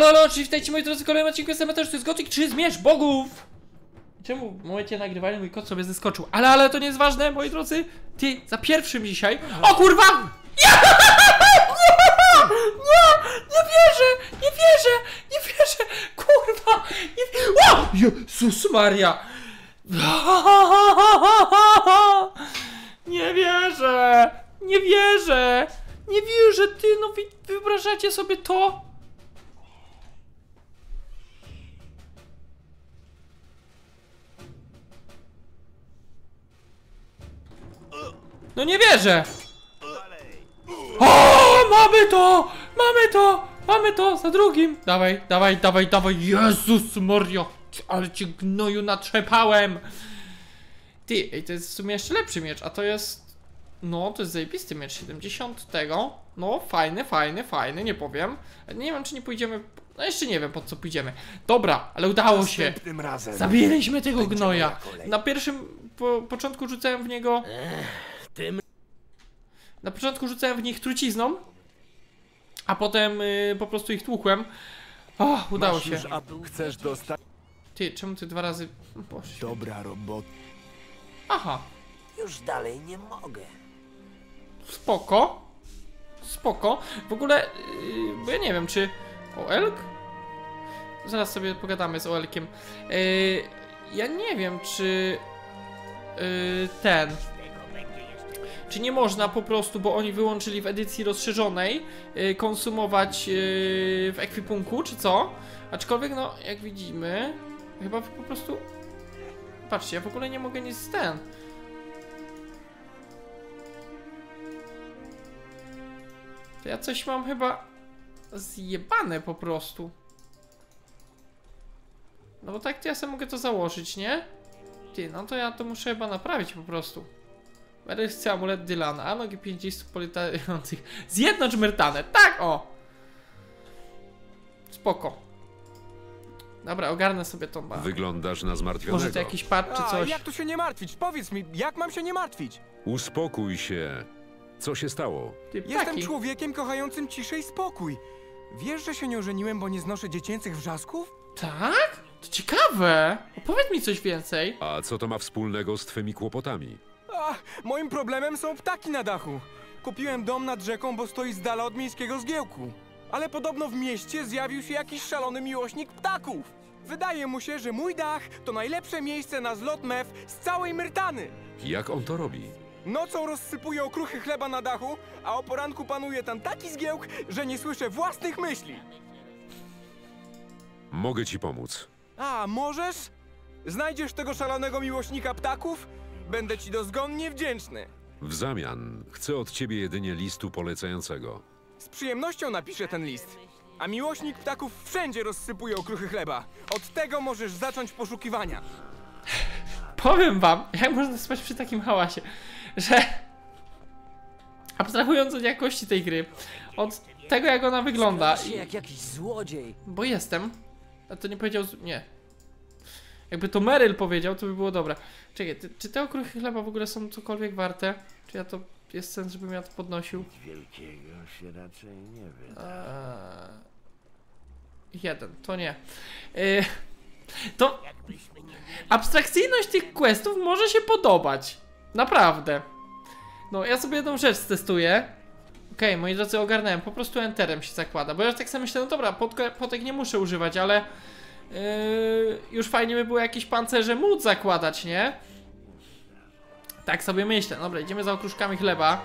Alo, alo, czyli witajcie moi drodzy w kolejnym odcinku, jestem Mateusz, to jest Gothic 3 Zmierz Bogów! Czemu w momencie nagrywania mój kot sobie zeskoczył? Ale, ale to nie jest ważne, moi drodzy. Ty, za pierwszym dzisiaj. O kurwa! Nie! Nie! Nie wierzę! Nie wierzę! Nie wierzę! Kurwa! Nie! O! Jezus Maria! Nie wierzę! Nie wierzę! Nie wierzę, ty, no wy, wyobrażacie sobie to? No nie wierzę! O, mamy to! Mamy to! Mamy to! Za drugim! Dawaj, dawaj, dawaj, dawaj! Jezus Mario! Ale cię gnoju natrzepałem! Ty, ej, to jest w sumie jeszcze lepszy miecz, a to jest... No, to jest zajebisty miecz 70 tego. No, fajny, fajny, fajny, nie powiem. Nie wiem, czy nie pójdziemy... No jeszcze nie wiem, po co pójdziemy. Dobra, ale udało się. Razem. Zabiliśmy tego gnoja. Na pierwszym po, początku rzucałem w niego. Tym Na początku rzucałem w nich trucizną, a potem y, po prostu ich tłukłem. O, udało masz się. już. Chcesz dostać? Ty, czemu ty dwa razy. Boże. Dobra robota. Aha, Już dalej nie mogę. spoko. Spoko. W ogóle, yy, bo ja nie wiem, czy. O Elk? Zaraz sobie pogadamy z Oelkiem. Yy, ja nie wiem, czy. Yy, ten. Czy nie można po prostu, bo oni wyłączyli w edycji rozszerzonej, yy, konsumować yy, w ekwipunku, czy co? Aczkolwiek, no, jak widzimy, chyba po prostu. Patrzcie, ja w ogóle nie mogę nic z ten. To ja coś mam chyba zjebane po prostu. No bo tak to ja sobie mogę to założyć, nie? Ty, no to ja to muszę chyba naprawić po prostu. Będę chce amulet Dylana, a nogi 50 politających. Zjednocz Myrtanę, tak o! Spoko. Dobra, ogarnę sobie tą ba. Wyglądasz na zmartwionego. Może to jakiś pad czy A, coś. jak tu się nie martwić? Powiedz mi, jak mam się nie martwić? Uspokój się. Co się stało? Ty Jestem człowiekiem kochającym ciszę i spokój. Wiesz, że się nie ożeniłem, bo nie znoszę dziecięcych wrzasków? Tak? To ciekawe. Opowiedz mi coś więcej. A co to ma wspólnego z twymi kłopotami? A, moim problemem są ptaki na dachu. Kupiłem dom nad rzeką, bo stoi z dala od miejskiego zgiełku. Ale podobno w mieście zjawił się jakiś szalony miłośnik ptaków. Wydaje mu się, że mój dach to najlepsze miejsce na zlot mew z całej Myrtany. Jak on to robi? Nocą rozsypuje okruchy chleba na dachu, a o poranku panuje tam taki zgiełk, że nie słyszę własnych myśli. Mogę ci pomóc. A, możesz? Znajdziesz tego szalonego miłośnika ptaków? Będę ci dozgonnie wdzięczny. W zamian chcę od ciebie jedynie listu polecającego. Z przyjemnością napiszę ten list. A miłośnik ptaków wszędzie rozsypuje okruchy chleba. Od tego możesz zacząć poszukiwania. Powiem wam, jak można spać przy takim hałasie, że abstrahując od jakości tej gry, od tego jak ona wygląda, jak jakiś złodziej. bo jestem, a to nie powiedział, nie. Jakby to Meryl powiedział, to by było dobre. Czekaj, ty, czy te okruchy chleba w ogóle są cokolwiek warte? Czy ja to, jest sens, żebym ja to podnosił? Wielkiego się raczej nie wyda. Eee, jeden, to nie. Eee, to abstrakcyjność tych questów może się podobać. Naprawdę. No, ja sobie jedną rzecz testuję. Okej, moi drodzy, ogarnąłem. Po prostu enterem się zakłada. Bo ja tak sobie myślę, no dobra, potek nie muszę używać, ale już fajnie by było jakieś pancerze móc zakładać, nie? Tak sobie myślę. Dobra, idziemy za okruszkami chleba.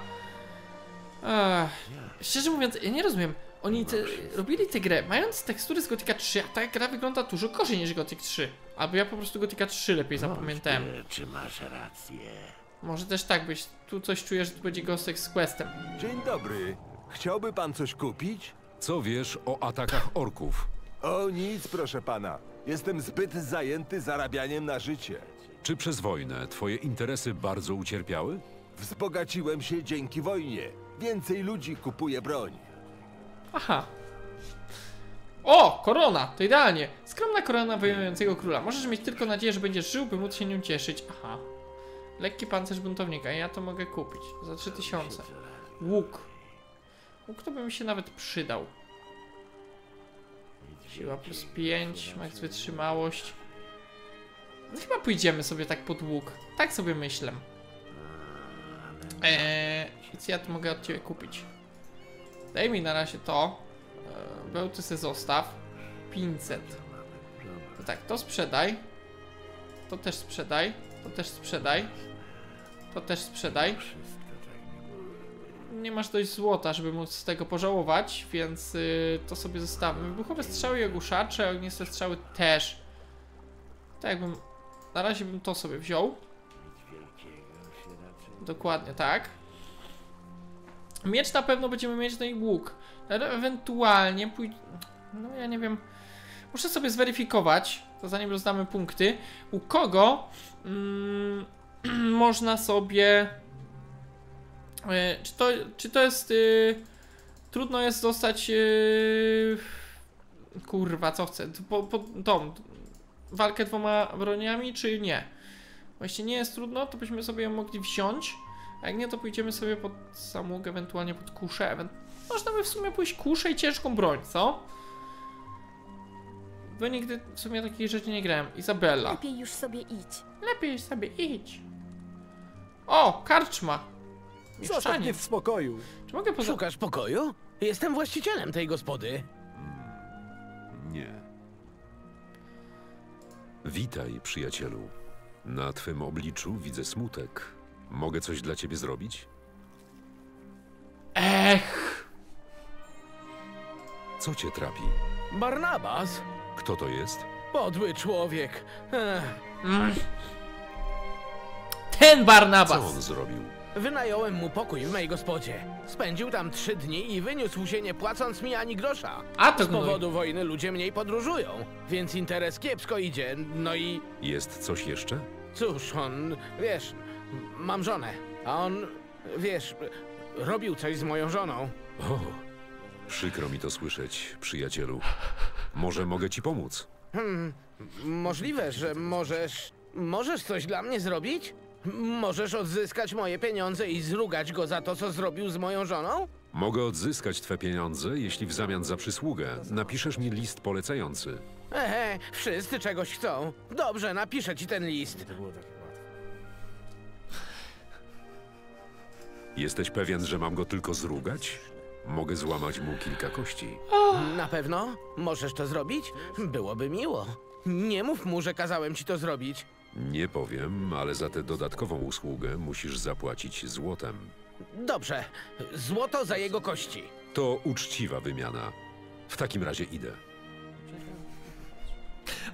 Ech, szczerze mówiąc, ja nie rozumiem. Oni te, robili tę grę, mając tekstury z Gothica 3, a ta gra wygląda dużo gorzej niż Gothic 3. Albo ja po prostu Gothica 3 lepiej zapamiętałem. Czy masz rację? Może też tak być. Tu coś czuję, że tu będzie Ghost z Questem. Dzień dobry. Chciałby pan coś kupić? Co wiesz o atakach orków? O nic, proszę pana. Jestem zbyt zajęty zarabianiem na życie. Czy przez wojnę twoje interesy bardzo ucierpiały? Wzbogaciłem się dzięki wojnie. Więcej ludzi kupuje broń. Aha. O, korona! To idealnie. Skromna korona wojującego króla. Możesz mieć tylko nadzieję, że będziesz żył, by móc się nią cieszyć. Aha. Lekki pancerz buntownika. Ja to mogę kupić. Za 3000. Łuk. Łuk to by mi się nawet przydał. Siła plus 5, max wytrzymałość. No chyba pójdziemy sobie tak pod łuk. Tak sobie myślę. Eee, co ja tu mogę od ciebie kupić? Daj mi na razie to. Eee, bełty se zostaw. 500. No tak, to sprzedaj. To też sprzedaj. To też sprzedaj. To też sprzedaj. Nie masz dość złota, żeby móc z tego pożałować, więc y, to sobie zostawmy. Wybuchowe strzały i ogłuszacze, ogniste strzały też. Tak jakbym... Na razie bym to sobie wziął. Dokładnie tak. Miecz na pewno będziemy mieć, no i łuk. Ewentualnie pój... No ja nie wiem... Muszę sobie zweryfikować, to zanim rozdamy punkty, u kogo mm, można sobie... E, czy, to, czy to jest... y, trudno jest dostać... y, kurwa, co chcę? Po, po, tą walkę dwoma broniami, czy nie? Jeśli nie jest trudno, to byśmy sobie ją mogli wziąć. A jak nie, to pójdziemy sobie pod samług, ewentualnie pod kuszę. Ewen- Można by w sumie pójść kuszę i ciężką broń, co? Bo nigdy w sumie takich rzeczy nie grałem. Izabella. Lepiej już sobie idź. Lepiej sobie idź. O, karczma. Zostaw mnie w spokoju. Czy mogę poza... Szukasz pokoju? Jestem właścicielem tej gospody. Nie. Witaj, przyjacielu. Na twym obliczu widzę smutek. Mogę coś dla ciebie zrobić? Ech. Co cię trapi? Barnabas? Kto to jest? Podły człowiek. Ech, Mm. Ten Barnabas. Co on zrobił? Wynająłem mu pokój w mej gospodzie. Spędził tam trzy dni i wyniósł się nie płacąc mi ani grosza. A to Z gnój. powodu wojny ludzie mniej podróżują, więc interes kiepsko idzie. No i Jest coś jeszcze? cóż, on, wiesz, mam żonę, a on, wiesz, robił coś z moją żoną. O, przykro mi to słyszeć, przyjacielu. Może mogę ci pomóc? Możliwe, że możesz. Możesz coś dla mnie zrobić? Możesz odzyskać moje pieniądze i zrugać go za to, co zrobił z moją żoną? Mogę odzyskać twe pieniądze, jeśli w zamian za przysługę napiszesz mi list polecający. Ehe, wszyscy czegoś chcą. Dobrze, napiszę ci ten list. Jesteś pewien, że mam go tylko zrugać? Mogę złamać mu kilka kości. Na pewno? Możesz to zrobić? Byłoby miło. Nie mów mu, że kazałem ci to zrobić. Nie powiem, ale za tę dodatkową usługę musisz zapłacić złotem. Dobrze, złoto za jego kości. To uczciwa wymiana. W takim razie idę.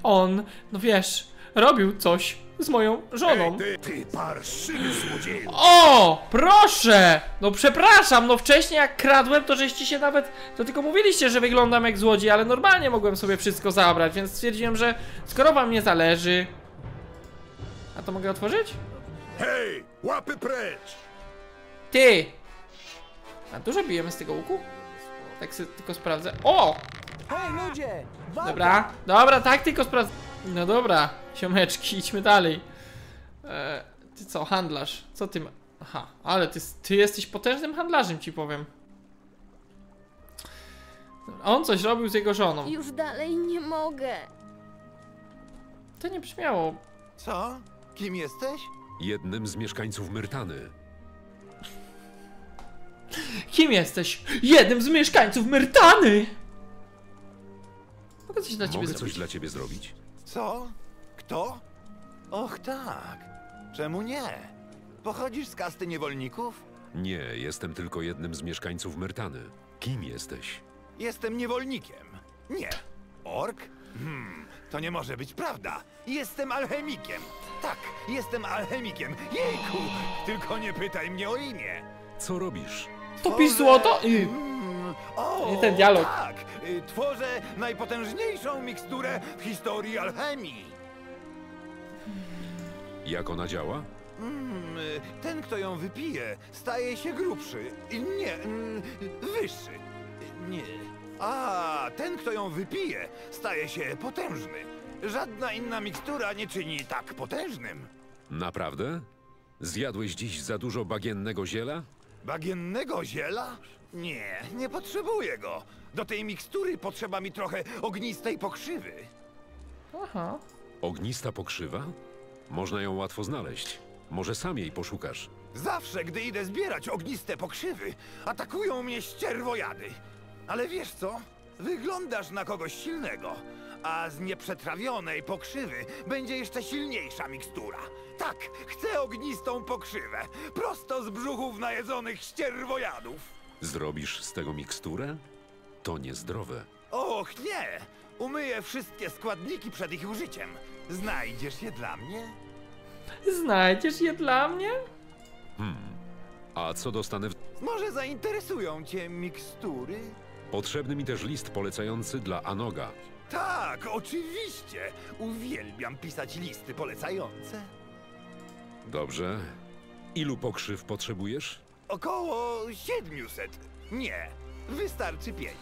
On, no wiesz, robił coś z moją żoną. Ty, ty parszywy złodzieju! O, proszę! No przepraszam, no wcześniej jak kradłem, to żeście się nawet, to tylko mówiliście, że wyglądam jak złodziej, ale normalnie mogłem sobie wszystko zabrać, więc stwierdziłem, że skoro wam nie zależy... A to mogę otworzyć? Hej, łapy precz! Ty! A dużo bijemy z tego łuku? Tak sobie tylko sprawdzę. O! Hej, ludzie! Dobra, dobra, tak tylko sprawdzę. No dobra, siomeczki, idźmy dalej. E, ty co, handlarz? Co ty ma... Aha, ale ty, ty jesteś potężnym handlarzem, ci powiem. On coś robił z jego żoną. Już dalej nie mogę. To nie brzmiało. Co? Kim jesteś? Jednym z mieszkańców Myrtany. Kim jesteś? Jednym z mieszkańców Myrtany! Mogę coś dla ciebie Mogę zrobić? coś dla ciebie zrobić? Co? Kto? Och tak. Czemu nie? Pochodzisz z kasty niewolników? Nie, jestem tylko jednym z mieszkańców Myrtany. Kim jesteś? Jestem niewolnikiem. Nie. Ork? Hmm, to nie może być prawda. Jestem alchemikiem. Tak, jestem alchemikiem. Jejku! Tylko nie pytaj mnie o imię. Co robisz? Topisz złoto? I... O, Nie ten dialog. Tak, y, tworzę najpotężniejszą miksturę w historii alchemii. Jak ona działa? Mm, y, ten, kto ją wypije, staje się grubszy. Nie, mm, wyższy. Y, Nie. A, ten, kto ją wypije, staje się potężny. Żadna inna mikstura nie czyni tak potężnym. Naprawdę? Zjadłeś dziś za dużo bagiennego ziela? Bagiennego ziela? Nie, nie potrzebuję go. Do tej mikstury potrzeba mi trochę ognistej pokrzywy. Aha. Ognista pokrzywa? Można ją łatwo znaleźć. Może sam jej poszukasz. Zawsze, gdy idę zbierać ogniste pokrzywy, atakują mnie ścierwojady. Ale wiesz co? Wyglądasz na kogoś silnego. A z nieprzetrawionej pokrzywy będzie jeszcze silniejsza mikstura. Tak, chcę ognistą pokrzywę. Prosto z brzuchów najedzonych ścierwojadów. Zrobisz z tego miksturę? To niezdrowe. Och nie! Umyję wszystkie składniki przed ich użyciem. Znajdziesz je dla mnie? Znajdziesz je dla mnie? A co dostanę w... Może zainteresują cię mikstury? Potrzebny mi też list polecający dla Anoga. Tak, oczywiście. Uwielbiam pisać listy polecające. Dobrze. Ilu pokrzyw potrzebujesz? Około 700. Nie, wystarczy pięć.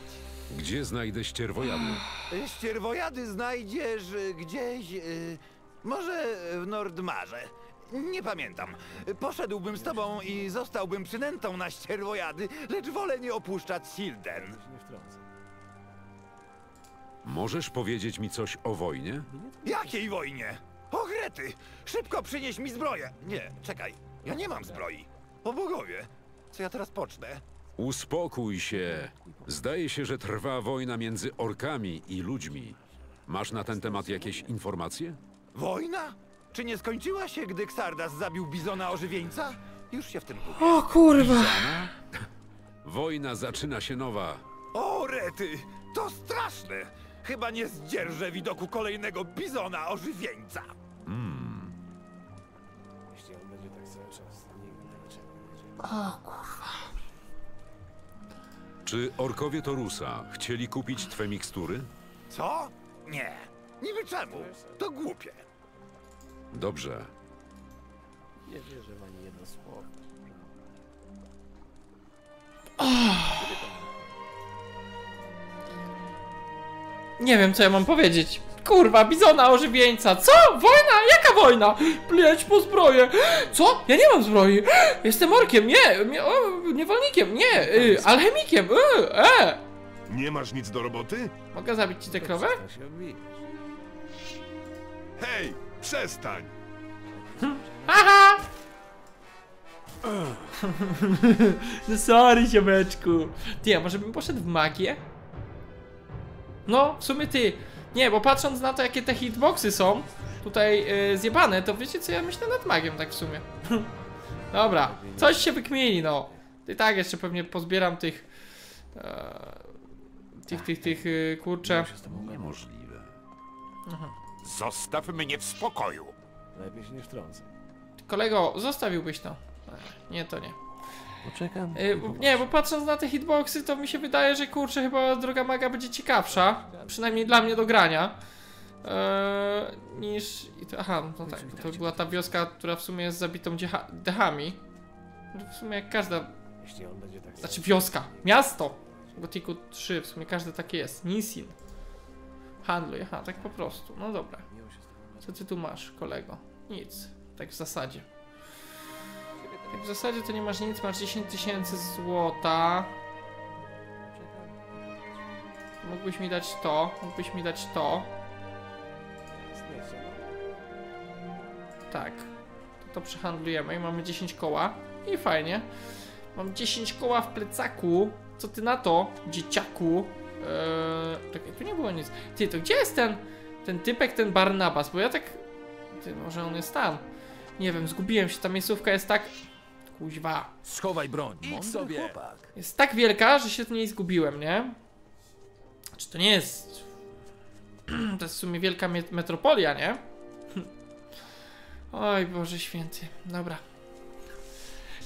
Gdzie znajdę ścierwojady? Ścierwojady znajdziesz y, gdzieś, y, może w Nordmarze. Nie pamiętam. Poszedłbym z tobą i zostałbym przynętą na ścierwojady, lecz wolę nie opuszczać Silden. Możesz powiedzieć mi coś o wojnie? Jakiej wojnie? Ochrety! Szybko przynieś mi zbroję! Nie, czekaj, ja nie mam zbroi. O bogowie, co ja teraz pocznę? Uspokój się. Zdaje się, że trwa wojna między orkami i ludźmi. Masz na ten temat jakieś informacje? Wojna? Czy nie skończyła się, gdy Xardas zabił bizona ożywieńca? Już się w tym gubię. O kurwa. Wojna zaczyna się nowa. O, rety! To straszne! Chyba nie zdzierżę widoku kolejnego bizona ożywieńca. Jeśli on będzie tak cały czas, nigdy nie będzie. O kurwa. Czy orkowie Torusa chcieli kupić twe mikstury? Co? Nie. Niby czemu? To głupie. Dobrze. Nie wierzę w ani jedno słowo. Nie wiem, co ja mam powiedzieć. Kurwa, bizona ożywieńca. Co? Wojna? Jaka wojna? Pleć po zbroję. Co? Ja nie mam zbroi. Jestem orkiem. Nie. nie o, niewolnikiem. Nie. Y, alchemikiem. Y, e. Nie masz nic do roboty? Mogę zabić ci tę krowę? Hej, przestań! Aha! No sorry, ziomeczku. Ty, a może bym poszedł w magię? No, w sumie ty. Nie, bo patrząc na to, jakie te hitboxy są tutaj yy, zjebane, to wiecie co, ja myślę nad magią tak w sumie. Dobra, coś się wykmieni, no. I tak jeszcze pewnie pozbieram tych... E, tych, tych, tych, yy, kurczę... Niemożliwe. Zostaw mnie w spokoju! Lepiej się nie wtrącę. Kolego, zostawiłbyś to. Ech, Nie, to nie. Poczekam. Y, nie, bo patrząc na te hitboxy, to mi się wydaje, że kurczę, chyba droga maga będzie ciekawsza. Przynajmniej dla mnie do grania. Eee, niż. i to- Aha, no tak, to była ta wioska, która w sumie jest zabitą dechami. W sumie jak każda. Jeśli on będzie tak Znaczy wioska, miasto! W Gotiku 3 w sumie każde takie jest. Nisin. Handluj, aha, tak po prostu. No dobra. Co ty tu masz, kolego? Nic. Tak w zasadzie. Tak w zasadzie to nie masz nic, masz 10 tysięcy złota. Mógłbyś mi dać to, mógłbyś mi dać to. Tak. To, to przehandlujemy i mamy 10 koła. I fajnie. Mam 10 koła w plecaku. Co ty na to, dzieciaku? Eee, czekaj, tu nie było nic. Ty, to gdzie jest ten, ten typek, ten Barnabas? Bo ja tak... Ty, może on jest tam. Nie wiem, zgubiłem się. Ta miejscówka jest tak... Kuźwa. Schowaj broń. Idź sobie. chłopak. Jest tak wielka, że się w niej zgubiłem, nie? Czy to nie jest... To jest w sumie wielka met- metropolia, nie? Oj, Boże święty. Dobra.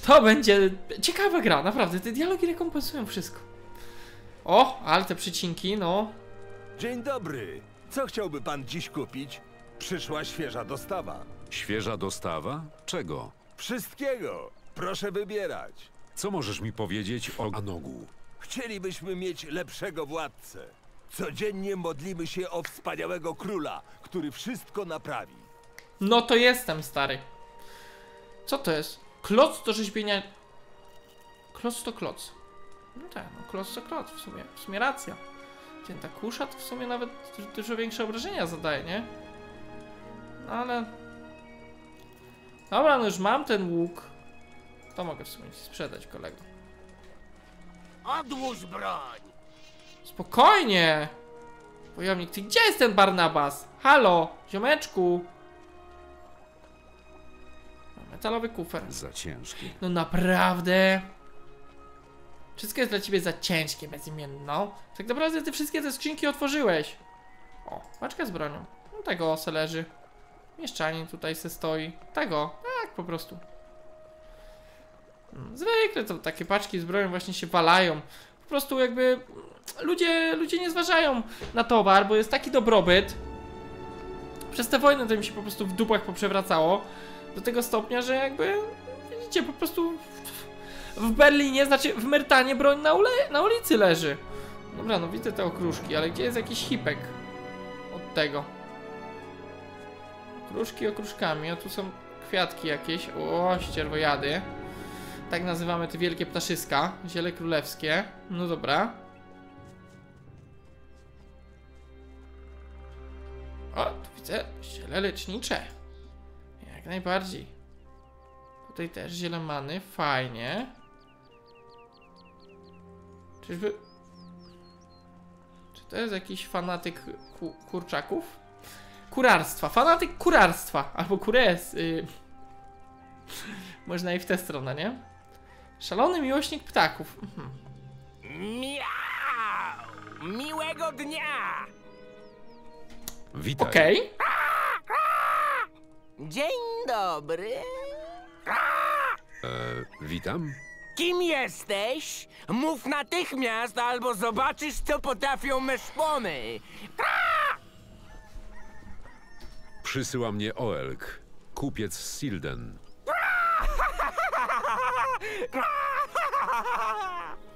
To będzie ciekawa gra, naprawdę. Te dialogi rekompensują wszystko. O, ale te przycinki, no. Dzień dobry. Co chciałby pan dziś kupić? Przyszła świeża dostawa. Świeża dostawa? Czego? Wszystkiego. Proszę wybierać. Co możesz mi powiedzieć o Anogu? Chcielibyśmy mieć lepszego władcę. Codziennie modlimy się o wspaniałego króla, który wszystko naprawi. No to jestem, stary. Co to jest? Kloc do rzeźbienia... kloc to kloc. No tak, no kloc to kloc, w sumie, w sumie racja. Ten ta kusza to w sumie nawet du- dużo większe obrażenia zadaje, nie? No ale... Dobra, no już mam ten łuk. To mogę w sumie ci sprzedać, kolego. Odłóż broń! Spokojnie! Wojownik, ty gdzie jest ten Barnabas? Halo, ziomeczku! Metalowy kufer. Za ciężki. No naprawdę? Wszystko jest dla ciebie za ciężkie, bezimienno. Tak naprawdę ty wszystkie te skrzynki otworzyłeś. O, paczka z bronią. No tego se leży. Mieszczanin tutaj se stoi. Tego, tak po prostu. Mm, Zwykle to takie paczki z bronią właśnie się walają. Po prostu jakby ludzie, ludzie nie zważają na towar, bo jest taki dobrobyt. Przez te wojny to mi się po prostu w dupach poprzewracało. Do tego stopnia, że jakby widzicie, po prostu w, Berlinie, znaczy w Mertanie broń na, na ulicy leży. Dobra, no widzę te okruszki, ale gdzie jest jakiś hipek od tego? Okruszki okruszkami, a tu są kwiatki jakieś. O, ścierwojady. Tak nazywamy te wielkie ptaszyska, ziele królewskie. No dobra. O, tu widzę ziele lecznicze. Jak najbardziej. Tutaj też ziele many, fajnie. Czyżby... Czy to jest jakiś fanatyk ku kurczaków? Kurarstwa, fanatyk kurarstwa, albo kures. Y... Można i w tę stronę, nie? Szalony miłośnik ptaków. Mhm. Miau! Miłego dnia! Witaj. Okej. Dzień dobry. E, witam. Kim jesteś? Mów natychmiast, albo zobaczysz, co potrafią me szpony. Przysyła mnie Oelk, kupiec z Silden.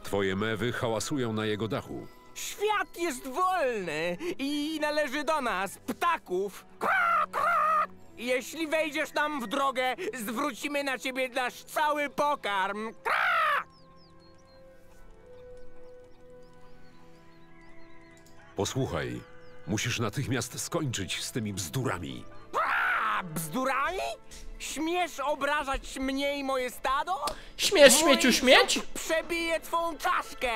Twoje mewy hałasują na jego dachu. Świat jest wolny i należy do nas, ptaków. Kra, kra. Jeśli wejdziesz nam w drogę, zwrócimy na ciebie nasz cały pokarm. Kra! Posłuchaj, musisz natychmiast skończyć z tymi bzdurami. A bzdurami? Śmiesz obrażać mnie i moje stado? Śmieć, śmieciu, śmieć? Przebije twą czaszkę!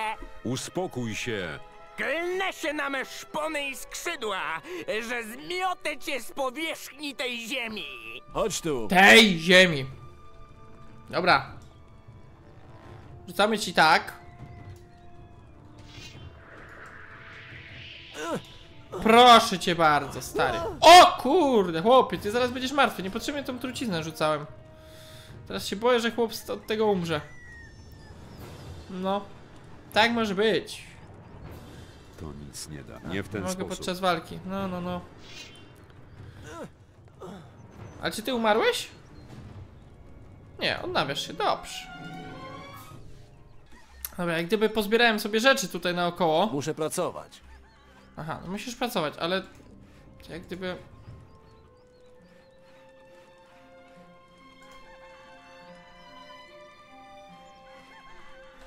Uspokój się. Klnę się na me szpony i skrzydła, że zmiotę cię z powierzchni tej ziemi! Chodź tu. Tej ziemi. Dobra. Rzucamy ci tak. Proszę cię bardzo, stary. O kurde, chłopie, ty zaraz będziesz martwy. Niepotrzebnie tą truciznę rzucałem. Teraz się boję, że chłop od tego umrze. No. Tak może być. To nic nie da. Nie w ten Mogę sposób. podczas walki. No, no, no. Ale czy ty umarłeś? Nie, odnawiasz się, dobrze. Dobra, jak gdyby pozbierałem sobie rzeczy tutaj naokoło. Muszę pracować. Aha, no musisz pracować, ale jak gdyby...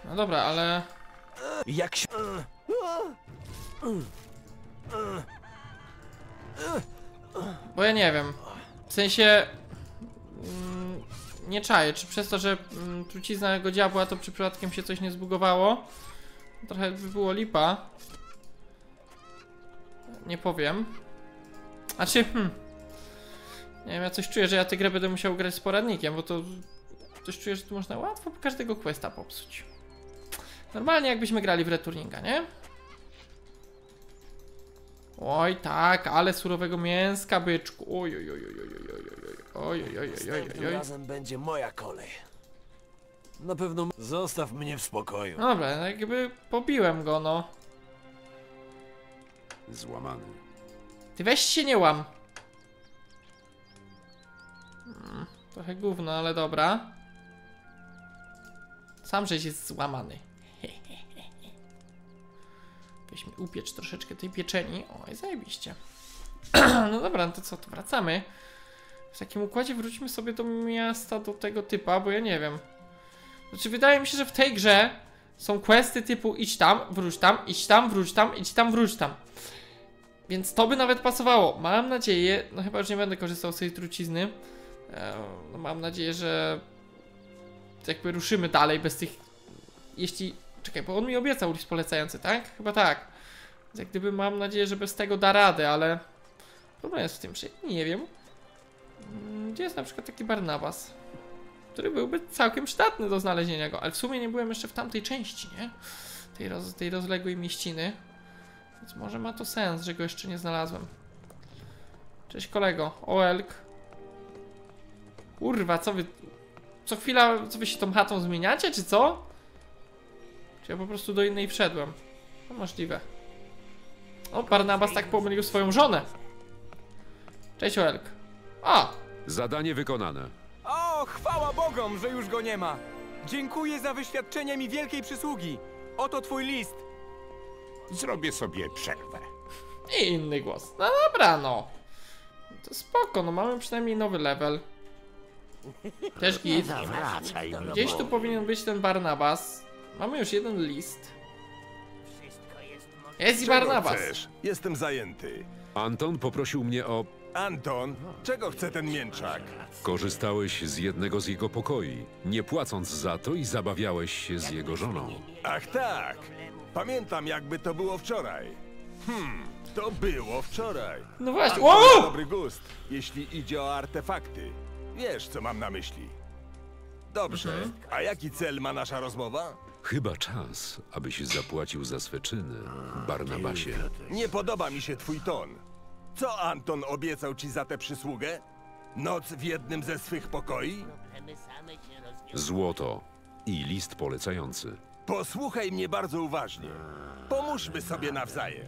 No dobra, ale... Jak się... Bo ja nie wiem. W sensie... Mm, nie czaję, czy przez to, że mm, trucizna go diabła, to przypadkiem się coś nie zbugowało? Trochę by było lipa. Nie powiem. Znaczy, hmm. Nie wiem, ja coś czuję, że ja tę grę będę musiał grać z poradnikiem, bo to... Coś czuję, że tu można łatwo każdego questa popsuć. Normalnie jakbyśmy grali w returninga, nie? Oj tak, ale surowego mięska, byczku. Oj, oj, oj, oj, oj, oj, oj, oj, oj, oj, oj, oj, oj, Następnym oj. razem będzie moja kolej. Na pewno... Zostaw mnie w spokoju. No dobra, no jakby pobiłem go, no. Złamany. Ty weź się nie łam. Mm, trochę gówno, ale dobra. Sam żeś jest złamany. Weź mi upiecz troszeczkę tej pieczeni. Oj, zajebiście. no dobra, no to co, to wracamy. W takim układzie wróćmy sobie do miasta, do tego typa, bo ja nie wiem. Znaczy, wydaje mi się, że w tej grze są questy typu idź tam, wróć tam, idź tam, wróć tam, idź tam, wróć tam. Więc to by nawet pasowało. Mam nadzieję, no chyba już nie będę korzystał z tej trucizny. E, no mam nadzieję, że jakby ruszymy dalej bez tych. Jeśli. Czekaj, bo on mi obiecał list polecający, tak? Chyba tak. Więc jak gdyby mam nadzieję, że bez tego da radę, ale. Problem jest w tym, że nie wiem. Mm, Gdzie jest na przykład taki Barnabas? Który byłby całkiem przydatny do znalezienia go, ale w sumie nie byłem jeszcze w tamtej części, nie? Tej, roz, tej rozległej mieściny. Więc może ma to sens, że go jeszcze nie znalazłem. Cześć kolego, Oelk. Kurwa, co wy... Co chwila, co wy się tą chatą zmieniacie, czy co? Czy ja po prostu do innej wszedłem? No możliwe. O, Barnabas tak pomylił swoją żonę. Cześć Oelk. A, Zadanie wykonane. O, chwała Bogom, że już go nie ma. Dziękuję za wyświadczenie mi wielkiej przysługi. Oto twój list. Zrobię sobie przerwę. I inny głos. No dobra, no. To spoko, no mamy przynajmniej nowy level. Też git. Gdzieś tu powinien być ten Barnabas. Mamy już jeden list. Jest i Barnabas. chcesz? Jestem zajęty. Anton poprosił mnie o... Anton, czego chce ten mięczak? Korzystałeś z jednego z jego pokoi, nie płacąc za to i zabawiałeś się z jego żoną. Ach tak. Pamiętam jakby to było wczoraj. Hmm, to było wczoraj. No właśnie. Anton ma Wow! dobry gust, jeśli idzie o artefakty. Wiesz, co mam na myśli. Dobrze, a jaki cel ma nasza rozmowa? Chyba czas, abyś zapłacił za swe czyny, Barnabasie. Nie podoba mi się twój ton. Co Anton obiecał ci za tę przysługę? Noc w jednym ze swych pokoi? Złoto i list polecający. Posłuchaj mnie bardzo uważnie. Pomóżmy sobie nawzajem.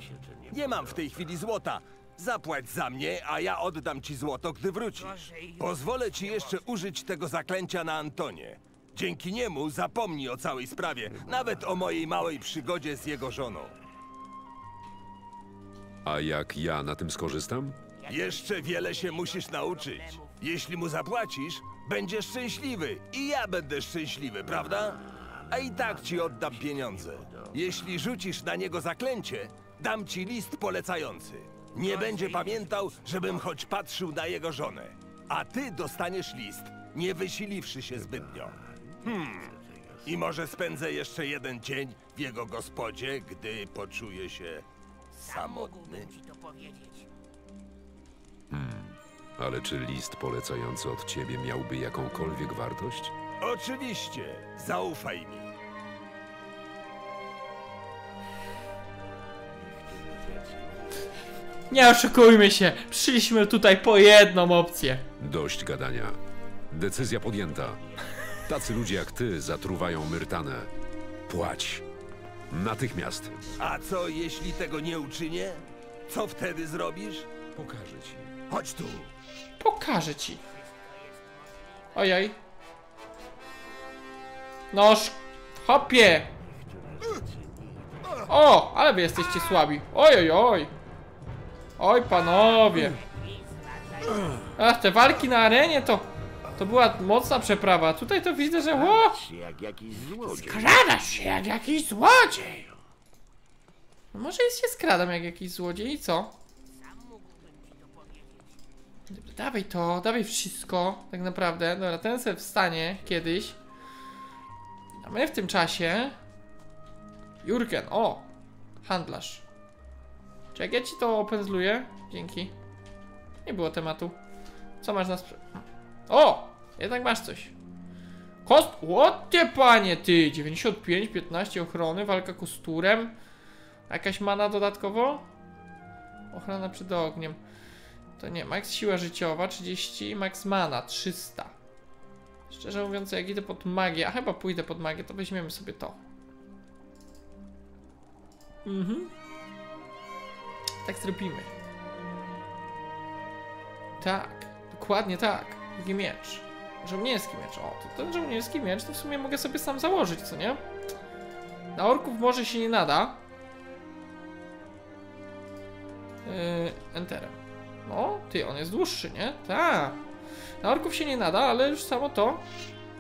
Nie mam w tej chwili złota. Zapłać za mnie, a ja oddam ci złoto, gdy wrócisz. Pozwolę ci jeszcze użyć tego zaklęcia na Antonie. Dzięki niemu zapomnij o całej sprawie, nawet o mojej małej przygodzie z jego żoną. A jak ja na tym skorzystam? Jeszcze wiele się musisz nauczyć. Jeśli mu zapłacisz, będziesz szczęśliwy i ja będę szczęśliwy, prawda? A i tak ci oddam pieniądze. Jeśli rzucisz na niego zaklęcie, dam ci list polecający. Nie będzie pamiętał, żebym choć patrzył na jego żonę. A ty dostaniesz list, nie wysiliwszy się zbytnio. Hmm. I może spędzę jeszcze jeden dzień w jego gospodzie, gdy poczuję się samotny. Ale czy list polecający od ciebie miałby jakąkolwiek wartość? Oczywiście, zaufaj mi. Nie oszukujmy się. Przyszliśmy tutaj po jedną opcję. Dość gadania. Decyzja podjęta. Tacy ludzie jak ty zatruwają Myrtanę. Płać. Natychmiast. A co jeśli tego nie uczynię? Co wtedy zrobisz? Pokażę ci. Chodź tu. Pokażę ci. Ojej. Noż. Hopie. O, ale wy jesteście słabi. Oj, oj, oj. Oj, panowie. Ach, te walki na arenie to... To była mocna przeprawa. Tutaj to widzę, że... O! Skradasz się jak jakiś złodziej. No może jest się skradam jak jakiś złodziej i co? Dawaj to, dawaj wszystko, tak naprawdę. Dobra, ten sobie wstanie kiedyś. A my w tym czasie... Jurgen, o! Handlarz. Czy jak ja ci to opędzluję? Dzięki. Nie było tematu. Co masz na sprze- O! Jednak masz coś. Kost... Ty panie, ty! 95, 15 ochrony, walka kosturem. Jakaś mana dodatkowo? Ochrona przed ogniem. To nie, max siła życiowa 30, max mana 300. Szczerze mówiąc, jak idę pod magię, a chyba pójdę pod magię, to weźmiemy sobie to. Mhm. Tak zrobimy. Tak, dokładnie tak. Drugi miecz. Żołnierski miecz. O, to ten żołnierski miecz to w sumie mogę sobie sam założyć, co nie? Na orków może się nie nada. Yy, enterem. No, ty, on jest dłuższy, nie? Tak. Na orków się nie nada, ale już samo to.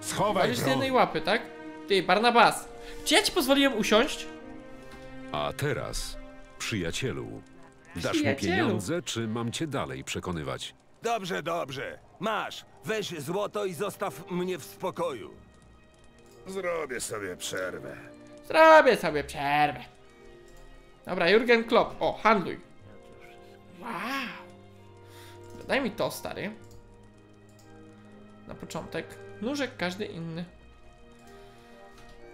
Schowaj z jednej łapy, tak? Ty, Barnabas, czy ja ci pozwoliłem usiąść? A teraz, przyjacielu, dasz mi Przyjacielu. pieniądze, czy mam cię dalej przekonywać? Dobrze, dobrze. Masz, weź złoto i zostaw mnie w spokoju. Zrobię sobie przerwę. Zrobię sobie przerwę. Dobra, Jurgen Klopp. O, handluj. Wow. Daj mi to, stary. Na początek. Nóżek każdy inny.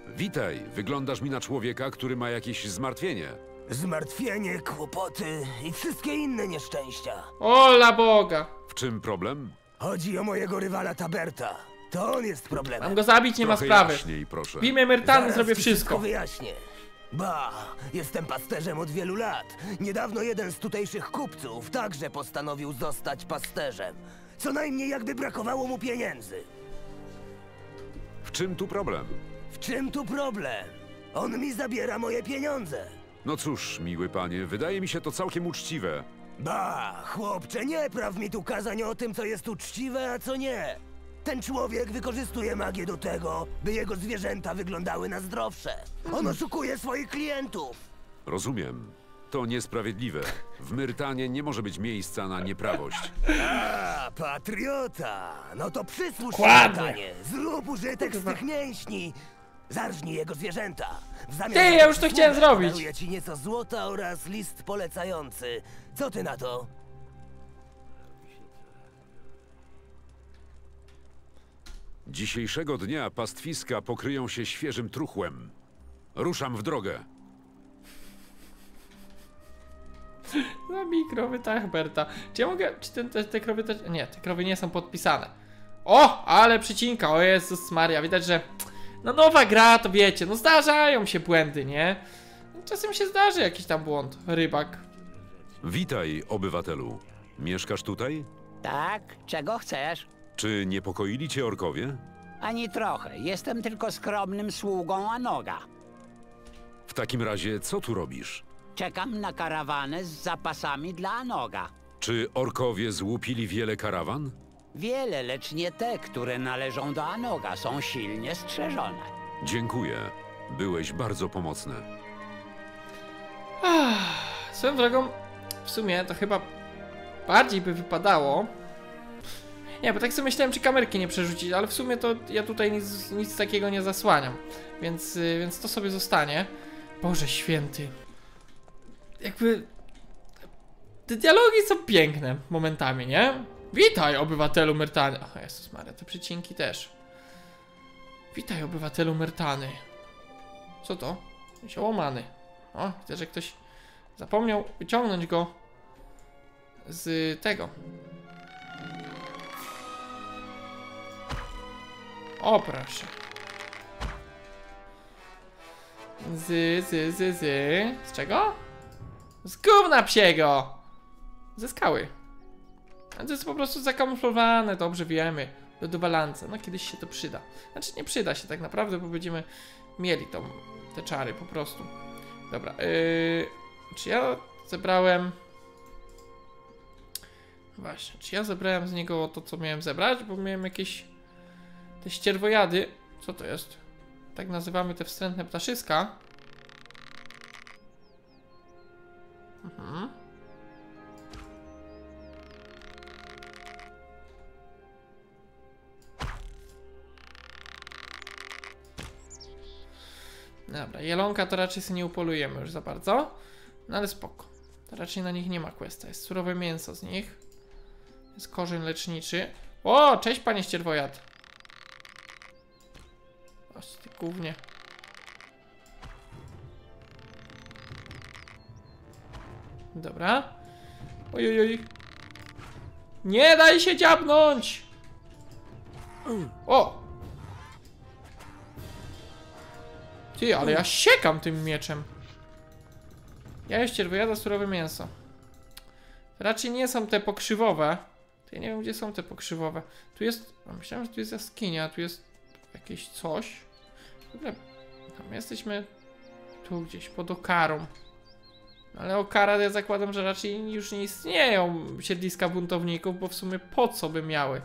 Witaj, wyglądasz mi na człowieka, który ma jakieś zmartwienie. Zmartwienie, kłopoty i wszystkie inne nieszczęścia. Ola Boga. W czym problem? Chodzi o mojego rywala Taberta. To on jest problemem. Mam go zabić, nie ma sprawy. jaśniej, proszę. W imię Myrtany Zaraz zrobię wszystko. wyjaśnię. Ba, jestem pasterzem od wielu lat. Niedawno jeden z tutejszych kupców także postanowił zostać pasterzem. Co najmniej jakby brakowało mu pieniędzy. W czym tu problem? W czym tu problem? On mi zabiera moje pieniądze. No cóż, miły panie, wydaje mi się to całkiem uczciwe. Ba, chłopcze, nie praw mi tu kazań o tym, co jest uczciwe, a co nie. Ten człowiek wykorzystuje magię do tego, by jego zwierzęta wyglądały na zdrowsze. On oszukuje swoich klientów. Rozumiem. To niesprawiedliwe. W Myrtanie nie może być miejsca na nieprawość. A, patriota! No to przysłuż się Dokładnie. pytanie. Zrób użytek z tych mięśni. Zarżnij jego zwierzęta. W zamian Ty, ja już to chciałem zrobić. Daruję ci nieco złota oraz list polecający. Co ty na to? Dzisiejszego dnia pastwiska pokryją się świeżym truchłem. Ruszam w drogę. Zabij krowy Tachberta. Czy ja mogę. Czy ten, te, te krowy też. Nie, te krowy nie są podpisane. O, ale przycinka, o Jezus Maria, widać, że. No nowa gra, to wiecie, no zdarzają się błędy, nie? Czasem się zdarzy jakiś tam błąd. Rybak. Witaj, obywatelu. Mieszkasz tutaj? Tak, czego chcesz? Czy niepokoili cię orkowie? Ani trochę. Jestem tylko skromnym sługą Anoga. W takim razie, co tu robisz? Czekam na karawanę z zapasami dla Anoga. Czy orkowie złupili wiele karawan? Wiele, lecz nie te, które należą do Anoga. Są silnie strzeżone. Dziękuję. Byłeś bardzo pomocny. Swoją drogą, w sumie to chyba bardziej by wypadało. Nie, bo tak sobie myślałem, czy kamerki nie przerzucić, ale w sumie to ja tutaj nic, nic takiego nie zasłaniam. Więc, y, więc to sobie zostanie. Boże święty. Jakby. Te dialogi są piękne momentami, nie? Witaj, obywatelu Myrtany. O Jezus Maria, te przycinki też. Witaj, obywatelu Myrtany. Co to? Ziołomany. O, widzę, że ktoś zapomniał wyciągnąć go z tego. O, proszę. Z, z, z, z. Z czego? Z gówna psiego! Ze skały. To jest po prostu zakamuflowane, dobrze wiemy. Do dowalance. No kiedyś się to przyda. Znaczy nie przyda się tak naprawdę, bo będziemy mieli tą, te czary po prostu. Dobra, yy, czy ja zebrałem... Właśnie, czy ja zebrałem z niego to, co miałem zebrać? Bo miałem jakieś... Te ścierwojady. Co to jest? Tak nazywamy te wstrętne ptaszyska. Mhm. Dobra, jelonka to raczej sobie nie upolujemy już za bardzo. No ale spoko. To raczej na nich nie ma questa. Jest surowe mięso z nich. Jest korzeń leczniczy. O, cześć panie ścierwojad. O, ty głównie. Dobra. Oj, oj, oj. Nie daj się dziabnąć! O! Ty, ale ja siekam tym mieczem. Ja jeszcze wyjada surowe mięso. Raczej nie są te pokrzywowe. Ja nie wiem, gdzie są te pokrzywowe. Tu jest... a Myślałem, że tu jest jaskinia, tu jest jakieś coś. Dobra, tam jesteśmy tu gdzieś, pod Okarą. Ale Okara ja zakładam, że raczej już nie istnieją siedliska buntowników, bo w sumie po co by miały?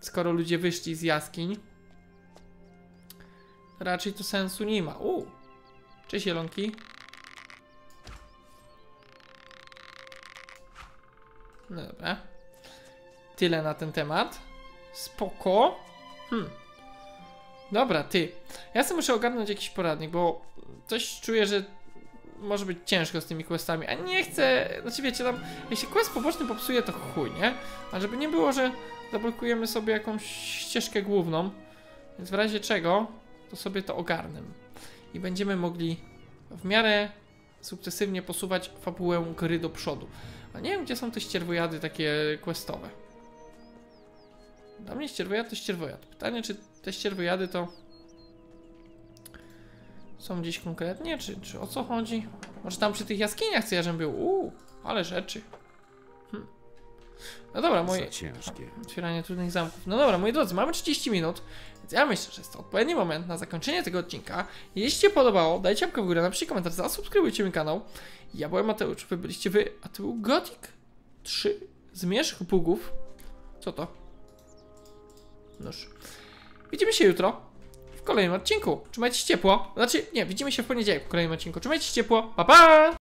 Skoro ludzie wyszli z jaskiń. Raczej to sensu nie ma. U. Cześć zielonki. No dobra. Tyle na ten temat. Spoko. Hmm. Dobra, ty. Ja sobie muszę ogarnąć jakiś poradnik, bo coś czuję, że może być ciężko z tymi questami, a nie chcę, znaczy wiecie tam, jeśli quest poboczny popsuje, to chuj, nie? A żeby nie było, że zablokujemy sobie jakąś ścieżkę główną, więc w razie czego, to sobie to ogarnę. I będziemy mogli w miarę sukcesywnie posuwać fabułę gry do przodu. A nie wiem, gdzie są te ścierwojady takie questowe. Dla mnie ścierwojad to ścierwojad. Pytanie, czy te ścierwojady to są gdzieś konkretnie, czy, czy o co chodzi? Może tam przy tych jaskiniach co ja żem był? Uuu, ale rzeczy. Hm. No dobra, moje... Za ciężkie. Otwieranie trudnych zamków. No dobra, moi drodzy, mamy 30 minut, więc ja myślę, że jest to odpowiedni moment na zakończenie tego odcinka. Jeśli się podobało, dajcie łapkę w górę, napiszcie komentarz, zasubskrybujcie mój kanał. Ja byłem Mateusz, wy byliście wy, a to był Gothic 3 Zmierzch Bugów. Co to? Noż. Widzimy się jutro w kolejnym odcinku. Trzymajcie się ciepło. Znaczy, nie, widzimy się w poniedziałek w kolejnym odcinku. Trzymajcie się ciepło. Pa, pa!